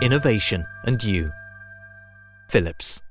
innovation and you. Philips.